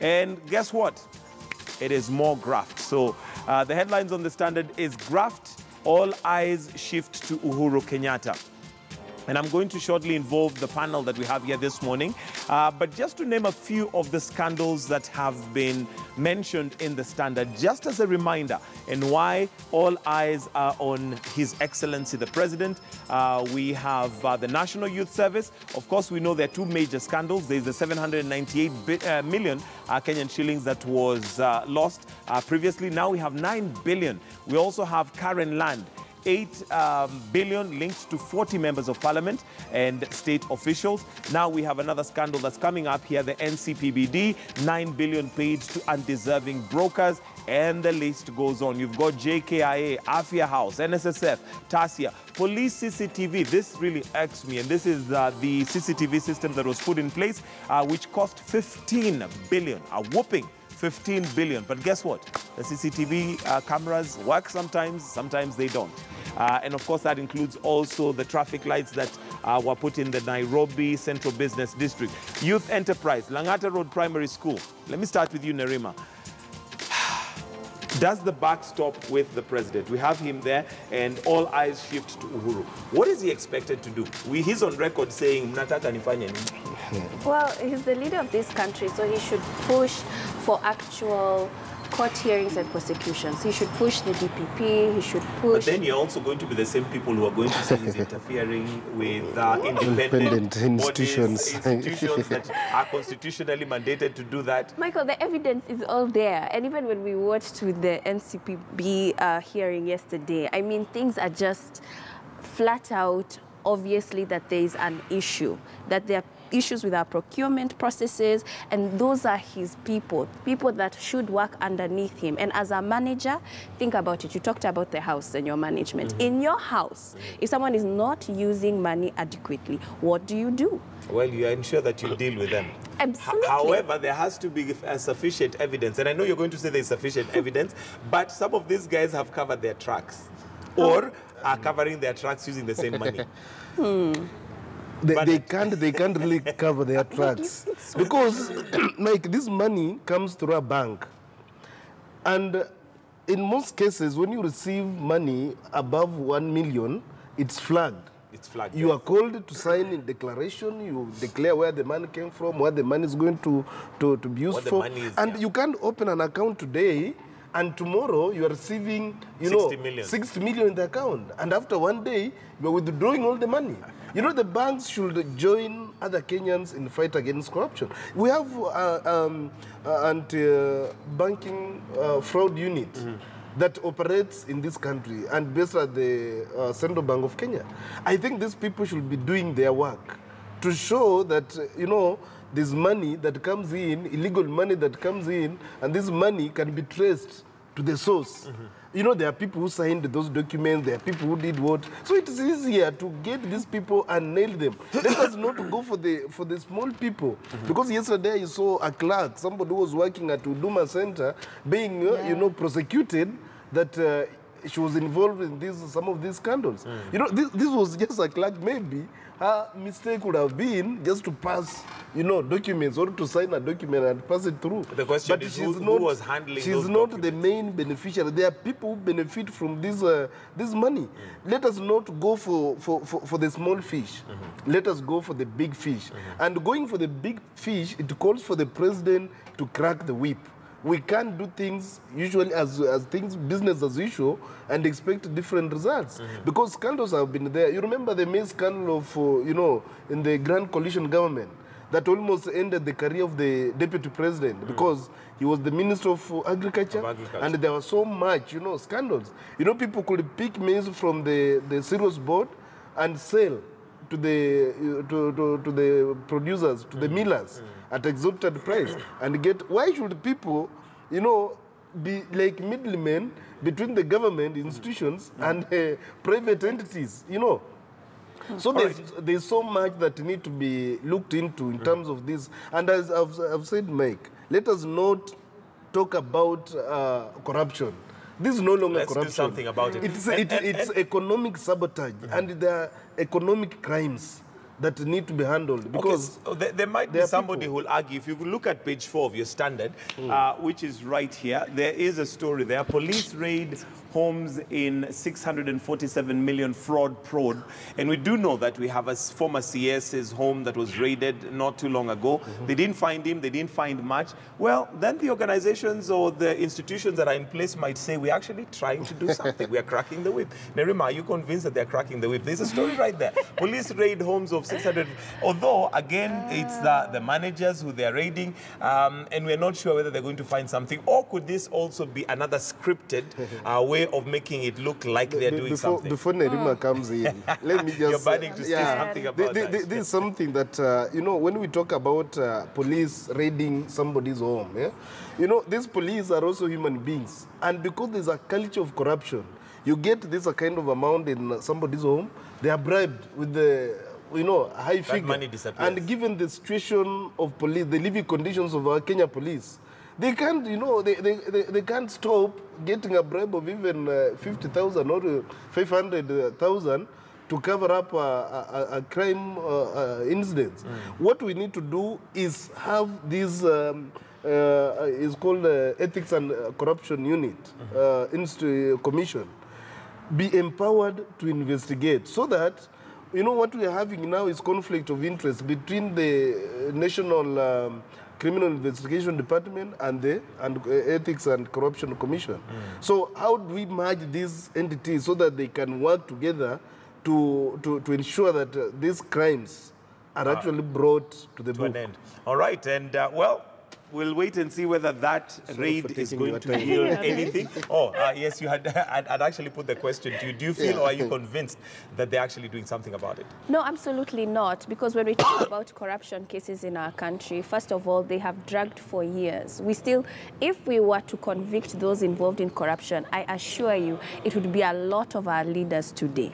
And guess what? It is more graft. So uh, the headlines on the standard is graft, all eyes shift to Uhuru Kenyatta. And I'm going to shortly involve the panel that we have here this morning. Uh, but just to name a few of the scandals that have been mentioned in the standard, just as a reminder, and why all eyes are on His Excellency the President. Uh, we have uh, the National Youth Service. Of course, we know there are two major scandals. There's the 798 bi- uh, million uh, Kenyan shillings that was uh, lost uh, previously. Now we have 9 billion. We also have Karen Land. 8 um, billion linked to 40 members of parliament and state officials. Now we have another scandal that's coming up here the NCPBD, 9 billion paid to undeserving brokers, and the list goes on. You've got JKIA, Afya House, NSSF, TASIA, police CCTV. This really irks me, and this is uh, the CCTV system that was put in place, uh, which cost 15 billion, a whooping 15 billion. But guess what? The CCTV uh, cameras work sometimes, sometimes they don't. Uh, and of course, that includes also the traffic lights that uh, were put in the Nairobi Central Business District. Youth Enterprise, Langata Road Primary School. Let me start with you, Nerima. Does the buck stop with the president? We have him there, and all eyes shift to Uhuru. What is he expected to do? We, he's on record saying, mnataka nifanye nini?" Well, he's the leader of this country, so he should push for actual court hearings and prosecutions. He should push the DPP. He should push... But then you're also going to be the same people who are going to say he's interfering with uh, independent, Independent bodies, institutions. institutions that are constitutionally mandated to do that. Michael, the evidence is all there. And even when we watched with the NCPB uh, hearing yesterday, I mean, things are just flat out, obviously, that there is an issue, that there are issues with our procurement processes, and those are his people, people that should work underneath him. And as a manager, think about it. You talked about the house and your management. Mm-hmm. In your house, if someone is not using money adequately, what do you do? Well, you ensure that you deal with them. Absolutely. However, there has to be sufficient evidence. And I know you're going to say there's sufficient evidence, but some of these guys have covered their tracks oh. or are covering their tracks using the same money. Hmm. They, But- they can't they can't really cover their tracks. Because like this money comes through a bank. And in most cases when you receive money above 1 million it's flagged. It's flagged. you are called to sign a declaration. You declare where the money came from where the money is going to to, to be used for. is, and yeah. you can't open an account today and tomorrow you are receiving you 60 know million. 60 million in the account. And after one day you are withdrawing all the money you know the banks should join other kenyans in the fight against corruption we have uh, um, uh, anti-banking uh, fraud unit that operates in this country and based at the uh, Central Bank of Kenya. I think these people should be doing their work to show that, uh, you know, this money that comes in, illegal money that comes in, and this money can be traced to the source. You know, there are people who signed those documents, there are people who did what. So it is easier to get these people and nail them. Let us not go for the for the small people. Because yesterday you saw a clerk, somebody who was working at Huduma Center, being, uh, you know, prosecuted that uh, she was involved in these, some of these scandals. You know, this, this was just a clerk, maybe her mistake would have been just to pass, you know, documents or to sign a document and pass it through. The question but is she's who- who not, was handling She's not the main beneficiary. There are people who benefit from this, uh, this money. Mm. Let us not go for, for, for, for the small fish. Mm-hmm. Let us go for the big fish. Mm-hmm. And going for the big fish, it calls for the president to crack the whip. We can't do things usually as, as things business as usual and expect different results because scandals have been there. You remember the main scandal of, uh, you know, in the Grand Coalition government that almost ended the career of the deputy president because he was the minister of uh, agriculture, Of agriculture. and there was so much, you know, scandals. You know, people could pick maize from the, the cereals board and sell to the, to, to, to the producers, to the mm. millers mm. at exorbitant price. And get, why should people, you know, be like middlemen between the government mm. institutions and uh, private entities, you know? So there's, there's so much that need to be looked into in terms of this. And as I've, I've said, Mike, let us not talk about uh, corruption. This is no longer Let's do corruption. something about it. It's, And- it, and- it's economic sabotage and there are economic crimes. that need to be handled because Okay, so there, there might be there are somebody who will argue. If you look at page four of your standard, uh, which is right here, there is a story there. Police raid homes in 647 million fraud probe. And we do know that we have a former CS's home that was raided not too long ago. They didn't find him, they didn't find much. Well, then the organizations or the institutions that are in place might say, we're actually trying to do something. we are cracking the whip. Nerima, are you convinced that they're cracking the whip? There's a story right there. Police raid homes of 600. Although, again, it's the, the managers who they're raiding, um, and we're not sure whether they're going to find something. Or could this also be another scripted uh, way of making it look like they're Be- doing before, something? Before Nerima comes in, let me just. You're burning to say something Thi- about thi- that. thi- This is something that, uh, you know, when we talk about uh, police raiding somebody's home, yeah? you know, these police are also human beings. And because there's a culture of corruption, you get this kind of amount in somebody's home, they are bribed with the, you know, a high figure. money disappears. And given the situation of police, the living conditions of our Kenya police, they can't, you know, they, they, they, they can't stop getting a bribe of even uh, 50,000 or uh, 500,000 to cover up a, a, a crime uh, uh, incident. What we need to do is have this, um, uh, is called uh, Ethics and uh, Corruption Unit, uh, Inst- Commission be empowered to investigate so that you know what we are having now is conflict of interest between the national um, criminal investigation department and the and uh, ethics and corruption commission. So how do we merge these entities so that they can work together to to, to ensure that uh, these crimes are actually brought to the to book. All right, and uh, well, we'll wait and see whether that raid is going to yield anything. Oh, uh, yes, you had. I'd, I'd actually put the question to you. Do you feel, or are you convinced that they're actually doing something about it? No, absolutely not. Because when we talk about corruption cases in our country, first of all, they have dragged for years. We still, if we were to convict those involved in corruption, I assure you, it would be a lot of our leaders today.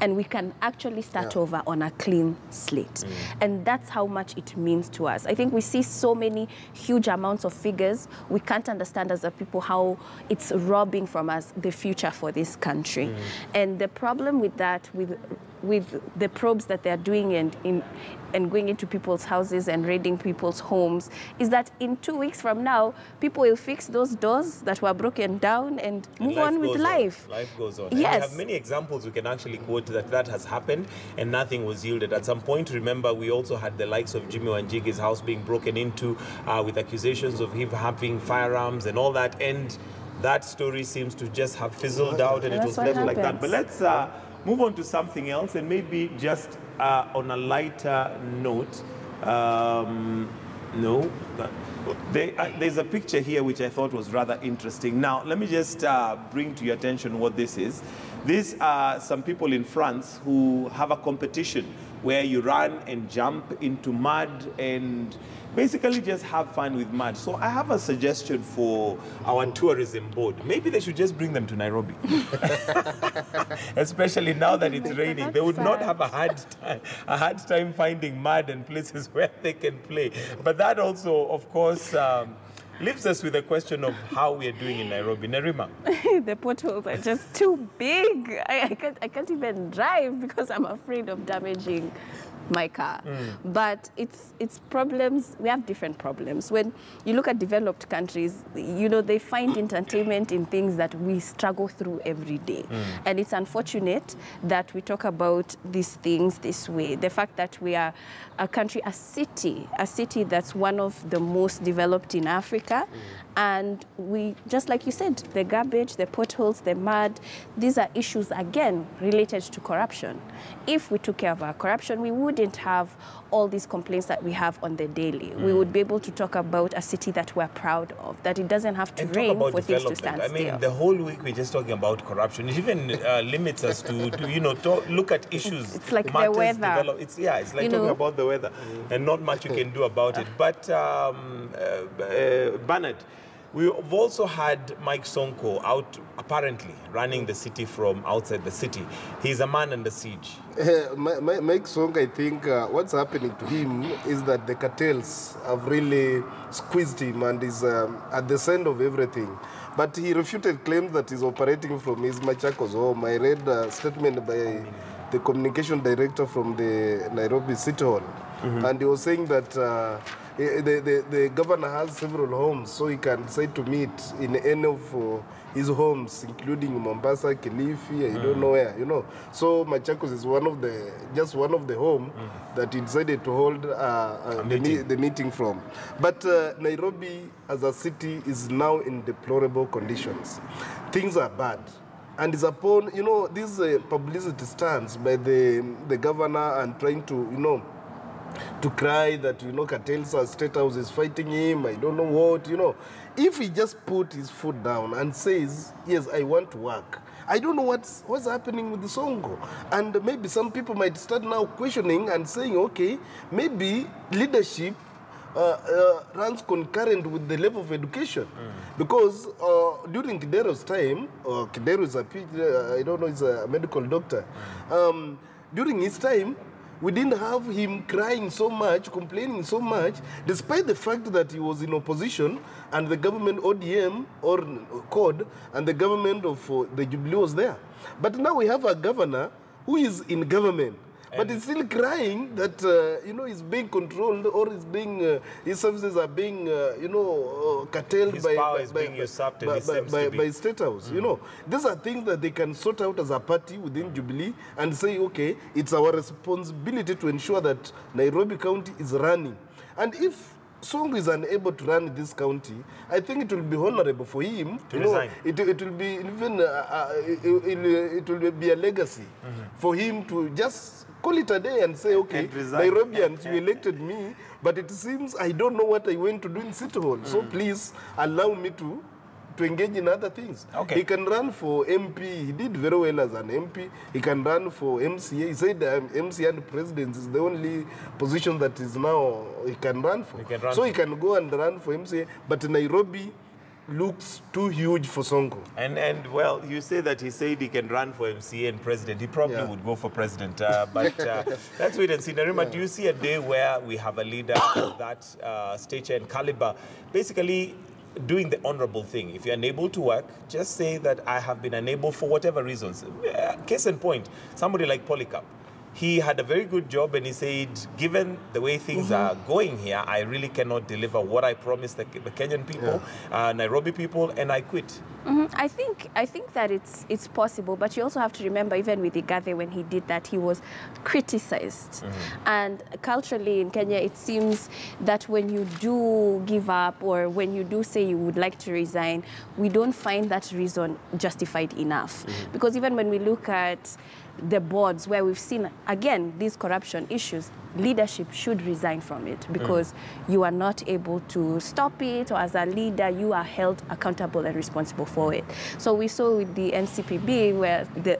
And we can actually start over on a clean slate. And that's how much it means to us. I think we see so many huge amounts of figures. We can't understand as a people how it's robbing from us the future for this country. Mm. And the problem with that, with with the probes that they're doing and in and going into people's houses and raiding people's homes is that in two weeks from now people will fix those doors that were broken down and And move on with goes life Life goes on. And we have many examples we can actually quote that that has happened and nothing was yielded. At some point, remember, we also had the likes of Jimmy Wanjigi's house being broken into uh, with accusations of him having firearms and all that. And that story seems to just have fizzled out and it was what left like that. But let's uh, move on to something else and maybe just uh, on a lighter note. Um, no, uh, there's a picture here which I thought was rather interesting. Now, let me just uh, bring to your attention what this is. These are some people in France who have a competition where you run and jump into mud and basically just have fun with mud. So I have a suggestion for our tourism board. Maybe they should just bring them to Nairobi. Especially now that it's raining. They would not have a hard time, a hard time finding mud and places where they can play. But that also, of course, um, leaves us with a question of how we are doing in Nairobi. Nerima, the potholes are just too big I, I, can't, I can't even drive because i'm afraid of damaging my car. Mm. But it's it's problems we have different problems. When you look at developed countries you know they find entertainment in things that we struggle through every day. Mm. And it's unfortunate that we talk about these things this way. The fact that we are a country a city a city that's one of the most developed in africa mm. And we just like you said the garbage the potholes the mud these are issues again related to corruption if we took care of our corruption we wouldn't have all these complaints that we have on the daily we would be able to talk about a city that we're proud of that it doesn't have to and rain for things to stand I mean, still the whole week we're just talking about corruption. It even uh, limits us to, to you know, talk, look at issues. it's like the weather. develop- It's yeah, it's like You talking know. about the weather, and not much you can do about it. But um, uh, uh, Bernard. We've also had Mike Sonko out apparently running the city from outside the city. He's a man under siege. Uh, Mike Song, I think uh, what's happening to him is that the cartels have really squeezed him and is um, at the center of everything. But he refuted claims that he's operating from his Machakos home. I read a statement by the communication director from the Nairobi City Hall, and he was saying that uh, the, the, the governor has several homes, so he can say to meet in any of uh, his homes, including Mombasa, Kilifi, I don't know where, you know. So Machakos is one of the, just one of the home that he decided to hold uh, uh, the, meeting. the meeting from. But uh, Nairobi as a city is now in deplorable conditions. Things are bad. And it's upon, you know, this uh, publicity stands by the, the governor and trying to, you know, to cry that you know Katelsa State House is fighting him. I don't know what you know. If he just put his foot down and says, "Yes, I want to work," I don't know what's what's happening with the Sonko, and maybe some people might start now questioning and saying, "Okay, maybe leadership." Uh, uh, runs concurrent with the level of education because uh, during Kidero's time, uh, Kidero is a, uh, I don't know, he's a medical doctor. Um, during his time, we didn't have him crying so much, complaining so much, despite the fact that he was in opposition and the government ODM or CORD and the government of uh, the Jubilee was there. But now we have a governor who is in government. But he's still crying that uh, you know he's being controlled or he's being uh, his services are being uh, you know uh, curtailed His by power by, is by, being usurped by, by, by, by state house. You know. These are things that they can sort out as a party within Jubilee and say okay it's our responsibility to ensure that Nairobi County is running. And if Sonko is unable to run this county, I think it will be honorable for him. To you know, it, it will be even uh, uh, it, it, will be a legacy for him to just call it a day and say, okay, And resign. Nairobians, you elected me, but it seems I don't know what I went to do in City Hall. So please allow me to to engage in other things. Okay. He can run for MP. He did very well as an MP. He can run for MCA. He said um, MCA and president is the only position that is now he can run for. He can run so for. he can go and run for MCA. But Nairobi looks too huge for Sonko. And and well, you say that he said he can run for MCA and president. He probably Yeah. would go for president. Uh, but uh, let's wait and see. Nerima, do you see a day where we have a leader of that uh, stature and caliber, basically doing the honorable thing? If you're unable to work, just say that I have been unable for whatever reasons. Uh, Case in point, somebody like Polycarp. He had a very good job and he said, given the way things are going here, I really cannot deliver what I promised the, the Kenyan people, uh, Nairobi people, and I quit. Mhm. I think I think that it's it's possible, but you also have to remember, even with Igathe, when he did that, he was criticized. And culturally in Kenya, it seems that when you do give up or when you do say you would like to resign, we don't find that reason justified enough. Because even when we look at the boards where we've seen again these corruption issues leadership should resign from it because mm. you are not able to stop it or as a leader you are held accountable and responsible for it. So we saw with the ncpb where the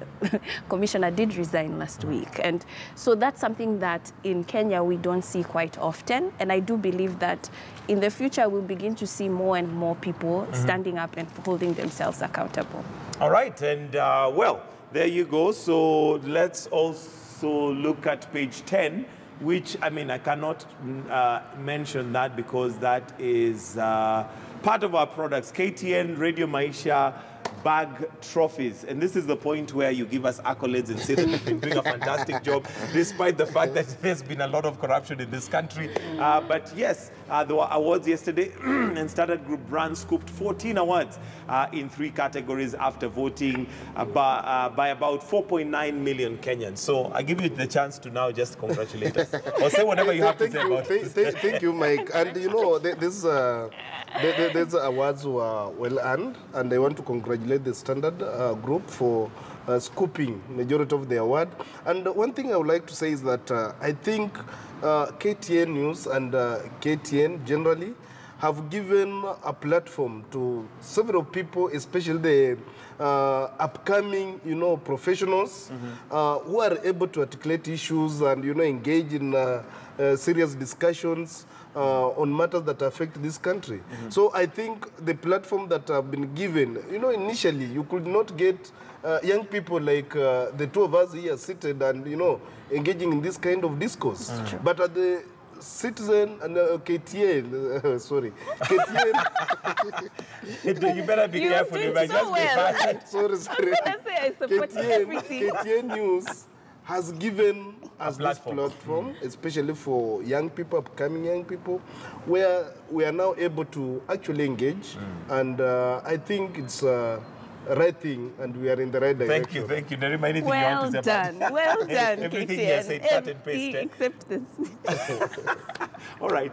commissioner did resign last mm. week. And so that's something that in kenya we don't see quite often. And i do believe that in the future we'll begin to see more and more people mm-hmm. standing up and holding themselves accountable. All right, and uh, well, there you go. So let's also look at page 10, which I mean, I cannot mm, uh, mention that because that is uh, part of our products KTN Radio Maisha bag trophies. And this is the point where you give us accolades and say that you've been doing a fantastic job, despite the fact that there's been a lot of corruption in this country. Uh, but yes, uh, there were awards yesterday, and Standard Group Brand scooped 14 awards uh, in three categories after voting uh, by, uh, by about 4.9 million Kenyans. So I give you the chance to now just congratulate us or say whatever you have to say you, about it. thank, thank you, Mike. And you know, this uh, th- th- these awards were well earned, and I want to congratulate the Standard uh, Group for uh, scooping majority of the award. And one thing I would like to say is that uh, I think uh, KTN News and uh, KTN generally have given a platform to several people, especially the uh, upcoming, you know, professionals uh, who are able to articulate issues and, you know, engage in uh, uh, serious discussions uh, on matters that affect this country. So I think the platform that have been given, you know, initially you could not get uh, young people like uh, the two of us here seated and, you know, engaging in this kind of discourse. But at the Citizen and uh, KTN, uh, sorry, KTN, you better be You careful. did You might so just be well. fired. sorry, sorry. I say I support KTN, everything. KTN News has given us this platform. platform, especially for young people, upcoming young people, where we are now able to actually engage. And uh, I think it's uh, a right thing, and we are in the right direction. Thank you, thank you. Nerima, anything you Well want to say about done, well done, Everything KTN. you said, cut and Every- paste? Except this. All right.